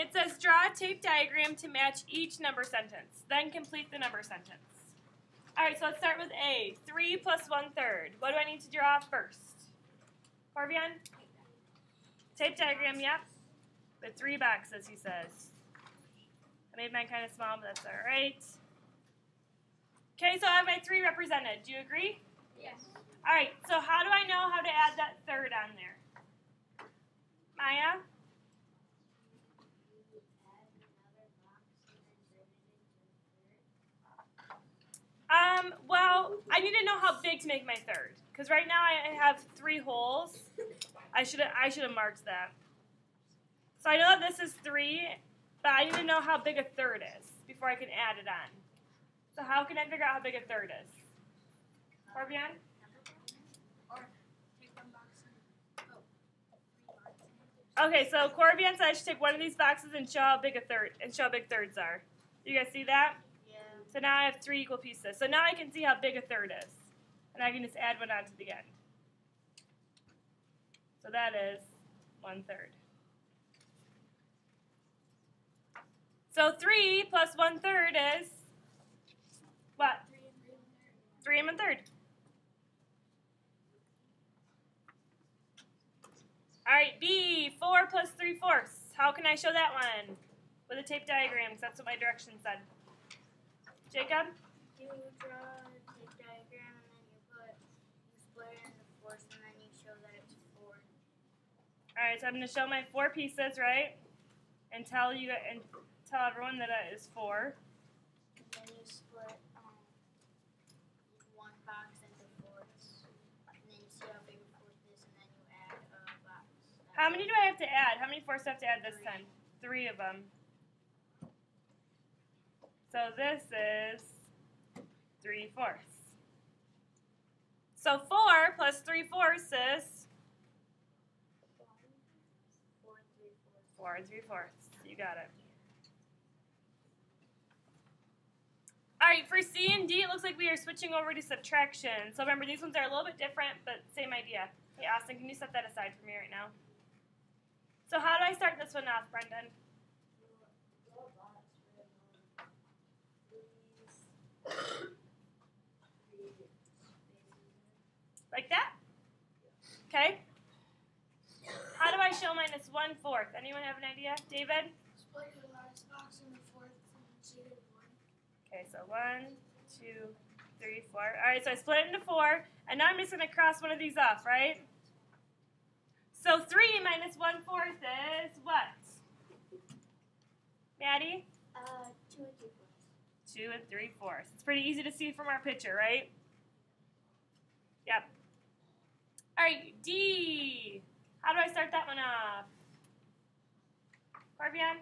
it says draw a tape diagram to match each number sentence. Then complete the number sentence. All right, so let's start with A. 3 plus 1 third. What do I need to draw first? Corbian? Tape diagram, yep. With three boxes, he says. I made mine kind of small, but that's all right. Okay, so I have my three represented. Do you agree? Yes. All right, so how do I know how to add that third on there? Maya? Um, well, I need to know how big to make my third. Because right now I have three holes. I should I should have marked that. So I know that this is three, but I need to know how big a third is before I can add it on. So how can I figure out how big a third is? Boxes. Okay, so Corbian said I should take one of these boxes and show how big a third and show how big thirds are. You guys see that? So now I have three equal pieces. So now I can see how big a third is. And I can just add one on to the end. So that is one third. So three plus one third is what? Three and one third. All right, B, four plus three fourths. How can I show that one? With a tape diagram, 'cause that's what my directions said. Jacob? You draw a diagram and then you put you split it into fours and then you show that it's four. All right, so I'm going to show my four pieces, right? And tell you and tell everyone that it is four. And then you split um one box into fours. And then you see how big a fourth is and then you add a box. How many do I have to add? How many fours do I have to add this Three. time? Three of them. So this is three fourths. So four plus three fourths is Four, three, fours. four and three fourths. You got it. All right, for C and D, it looks like we are switching over to subtraction. So remember, these ones are a little bit different, but same idea. Hey, Austin, can you set that aside for me right now? So how do I start this one off, Brendan? Like that? Okay. How do I show minus one fourth? Anyone have an idea? David? Split box. Okay, so one, two, three, four. All right, so I split it into four, and now I'm just going to cross one of these off, right? So three minus one fourth is what? Maddie? Uh, two and three fourths. Two and three fourths. It's pretty easy to see from our picture, right? Yep. All right, D. How do I start that one off? Corbian?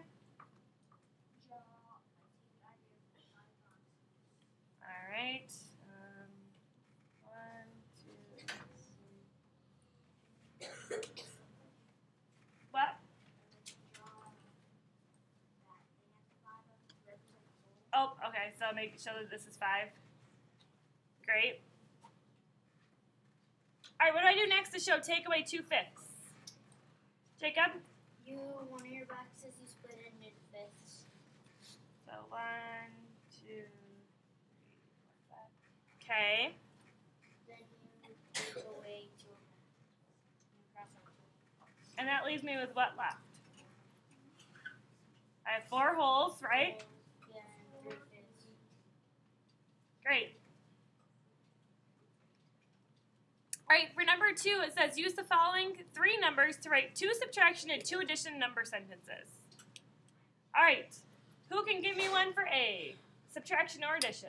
All right. Um, one, two, three. What? Oh, Make show that this is five. Great. All right. What do I do next to show take away two fifths? Jacob. You one of your boxes you split it into fifths. So one, two, three, four, five. Okay. Then you take away two. And that leaves me with what left? I have four holes, right? Yeah, and three fifths. Great. All right, for number two, it says use the following three numbers to write two subtraction and two addition number sentences. All right, who can give me one for A? Subtraction or addition?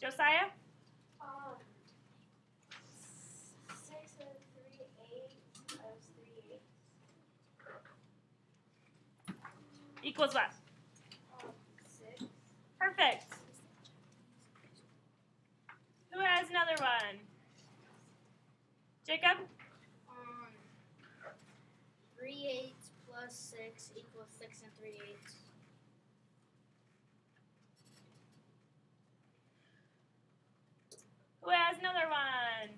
Josiah? Um, six and three eight three. Equals what? Um, six. Perfect. Who has another one? Jacob? Um, three eights plus six equals six and three eighths. Who has another one?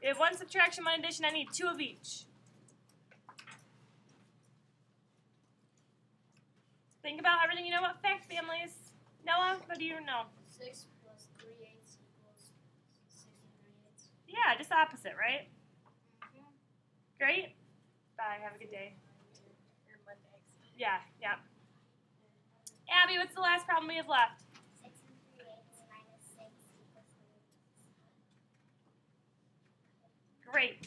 We have one subtraction, one addition. I need two of each. Think about everything you know about fact families. Noah, what do you know? Six plus three eighths equals sixty-three eighths. Yeah, just opposite, right? Great. Bye. Have a good day. Yeah, yeah. Abby, what's the last problem we have left? Great.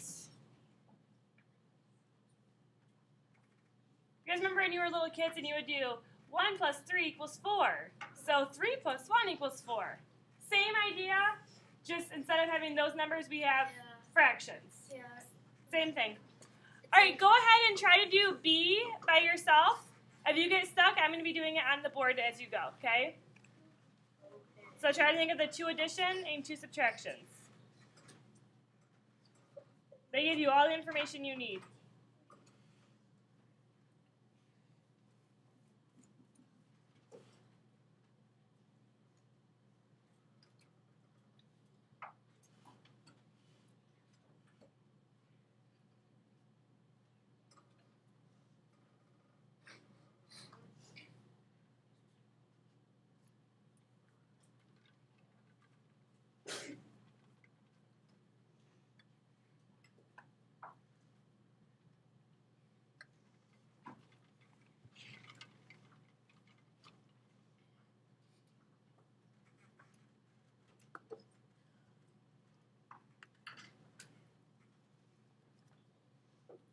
You guys remember when you were little kids and you would do 1 plus 3 equals 4. So 3 plus 1 equals 4. Same idea, just instead of having those numbers, we have fractions. Yeah. Same thing. All right, go ahead and try to do B by yourself. If you get stuck, I'm going to be doing it on the board as you go, okay? So try to think of the two addition and two subtractions. They give you all the information you need.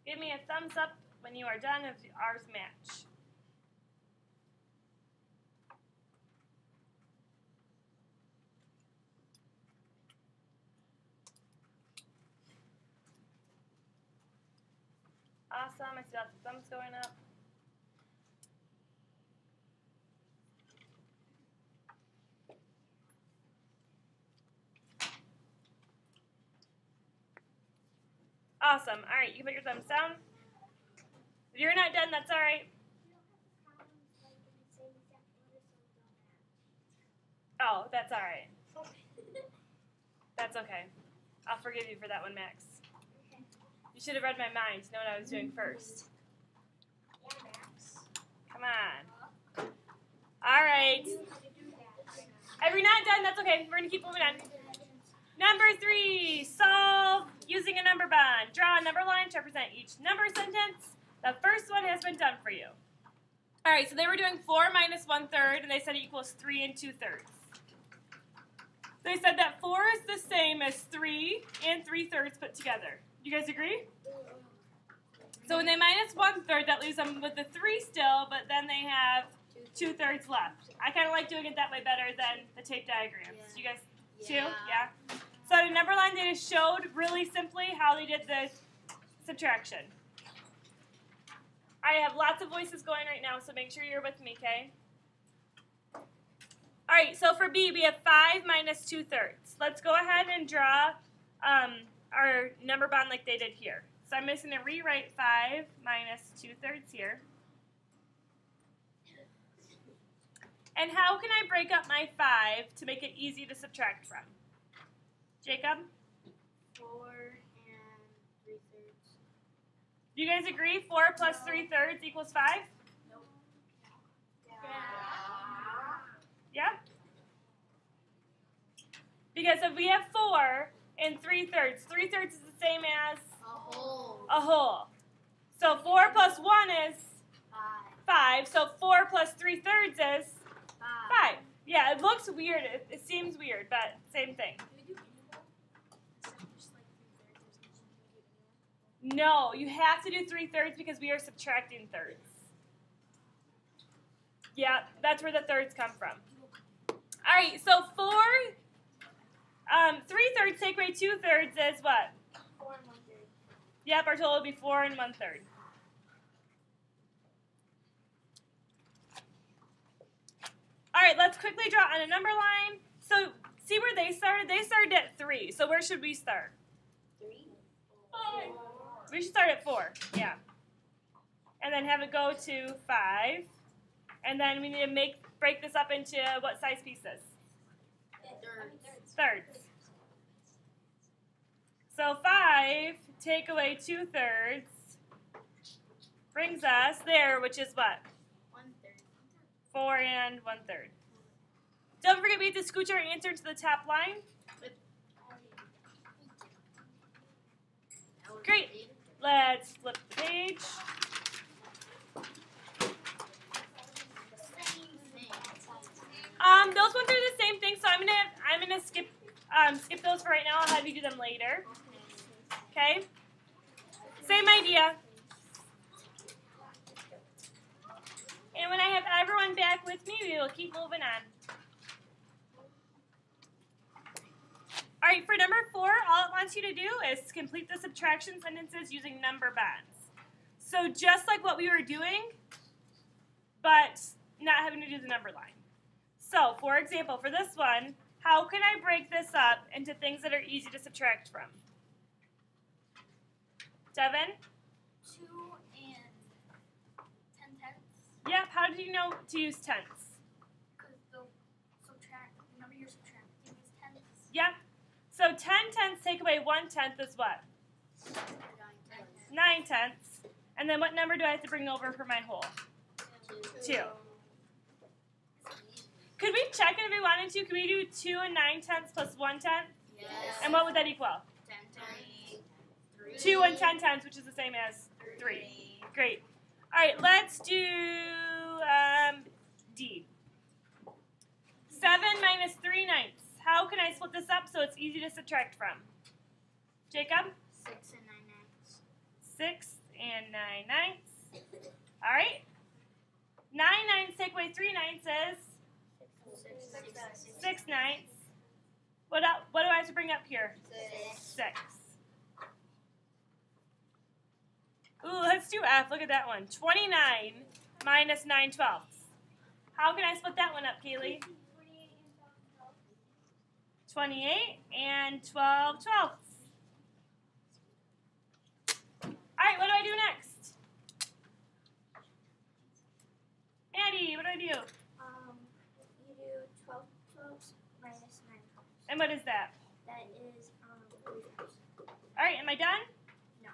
Give me a thumbs up when you are done if ours match. Awesome. I see lots of thumbs going up. Awesome. All right, you can put your thumbs down. If you're not done, that's all right. Oh, that's all right. That's okay. I'll forgive you for that one, Max. You should have read my mind to know what I was doing first. Come on. All right. If you're not done, that's okay. We're going to keep moving on. Number three, solve using a number. Draw a number line to represent each number sentence. The first one has been done for you. All right, so they were doing 4 minus 1 third, and they said it equals 3 and 2 thirds. They said that 4 is the same as 3 and 3 thirds put together. You guys agree? So when they minus 1 third, that leaves them with the 3 still, but then they have 2 thirds left. I kind of like doing it that way better than the tape diagrams. You guys too? Yeah. So the number line, they just showed really simply how they did the subtraction. I have lots of voices going right now, so make sure you're with me, okay? All right, so for B, we have 5 minus 2 thirds. Let's go ahead and draw um, our number bond like they did here. So I'm just going to rewrite 5 minus 2 thirds here. And how can I break up my 5 to make it easy to subtract from? Jacob? Four and three thirds. Do you guys agree 4 plus 3 thirds equals 5? Yeah? Because if we have 4 and 3 thirds, 3 thirds is the same as A whole. a whole. So 4 plus 1 is Five. 5. So 4 plus 3 thirds is Five. 5. Yeah, it looks weird. It, it seems weird, but same thing. No, you have to do 3 thirds because we are subtracting thirds. Yeah, that's where the thirds come from. All right, so 4, um, 3 thirds take away 2 thirds is what? Four and one third. Yep, our total will be 4 and 1 third. All right, let's quickly draw on a number line. So see where they started? They started at 3. So where should we start? Three. We should start at 4. Yeah. And then have it go to 5. And then we need to make break this up into what size pieces? Thirds. Thirds. So 5 take away 2 thirds brings us there, which is what? One third. Four and one third. Don't forget we have to scooch our answer to the top line. Great. Let's flip the page. Um, those ones are the same thing, so I'm gonna I'm gonna skip um, skip those for right now. I'll have you do them later. Okay. Same idea. And when I have everyone back with me, we will keep moving on. All right, for number four, you to do is complete the subtraction sentences using number bonds. So just like what we were doing, but not having to do the number line. So, for example, for this one, how can I break this up into things that are easy to subtract from? Devin? Two and ten tenths. Yep, how do you know to use tenths? Because the subtract, the number you're subtracting is tenths. Yep. So 10 tenths take away 1 tenth is what? Nine 9 tenths. And then what number do I have to bring over for my whole? Two. Could we check it if we wanted to? Can we do 2 and 9 tenths plus 1 tenth? Yes. And what would that equal? Ten tenths. 2 and 10 tenths, which is the same as 3. Great. All right, let's do um, D. 7 minus 3 ninths. How can I split this up so it's easy to subtract from? Jacob? Six and nine ninths. 6 and 9 ninths. All right. 9 ninths take away 3 ninths is Six. 6 ninths. What, up, what do I have to bring up here? Six. 6. Ooh, let's do F. Look at that one. 29 minus 9 twelfths. How can I split that one up, Kaylee? 28 and 12 twelfths. All right, what do I do next? Addie, what do I do? Um, you do twelve twelves minus nine twelves. And what is that? That is um three twelves. All right, am I done? No.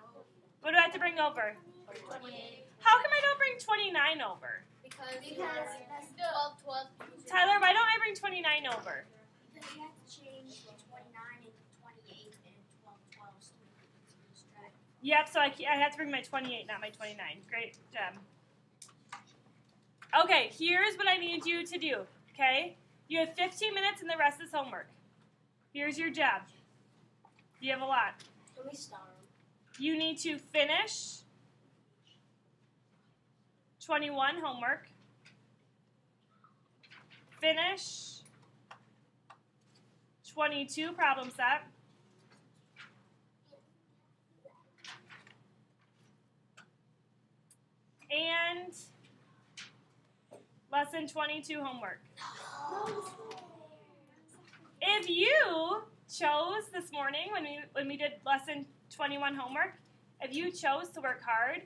What do I have to bring over? Twenty-eight. How come I don't bring 29 over? Because because that's twelve twelve. Tyler, why don't I bring 29 over? Because you have to change twenty-nine into twenty-eight and twelve twelves to make it easier to subtract. Yep, so I, I have to bring my 28, not my 29. Great job. Okay, here's what I need you to do, okay? You have 15 minutes and the rest is homework. Here's your job. You have a lot. Let me start. You need to finish 21 homework. Finish 22 problem set. And lesson 22 homework. If you chose this morning when we when we did lesson 21 homework, if you chose to work hard,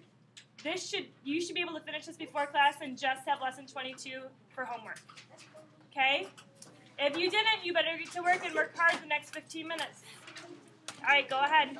this should you should be able to finish this before class and just have lesson 22 for homework. Okay? If you didn't, you better get to work and work hard the next 15 minutes. All right, go ahead.